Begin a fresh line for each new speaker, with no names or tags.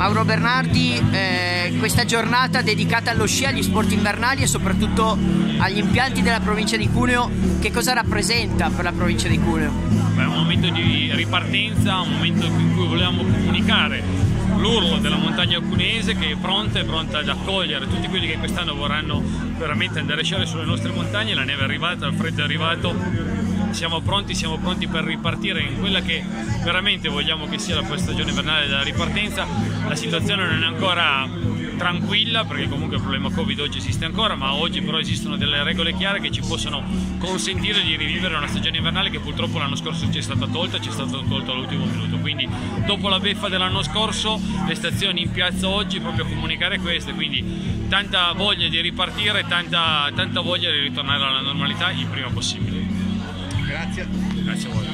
Mauro Bernardi, eh, questa giornata dedicata allo sci, agli sport invernali e soprattutto agli impianti della provincia di Cuneo, che cosa rappresenta per la provincia di Cuneo?
Beh, è un momento di ripartenza, un momento in cui volevamo comunicare l'urlo della montagna cuneese che è pronta e pronta ad accogliere tutti quelli che quest'anno vorranno veramente andare a sciare sulle nostre montagne, la neve è arrivata, il freddo è arrivato siamo pronti, siamo pronti per ripartire in quella che veramente vogliamo che sia la stagione invernale della ripartenza. La situazione non è ancora tranquilla perché comunque il problema Covid oggi esiste ancora, ma oggi però esistono delle regole chiare che ci possono consentire di rivivere una stagione invernale che purtroppo l'anno scorso ci è stata tolta, ci è stata tolta all'ultimo minuto. Quindi dopo la beffa dell'anno scorso le stazioni in piazza oggi proprio a comunicare queste, quindi tanta voglia di ripartire, tanta, tanta voglia di ritornare alla normalità il prima possibile. Gracias.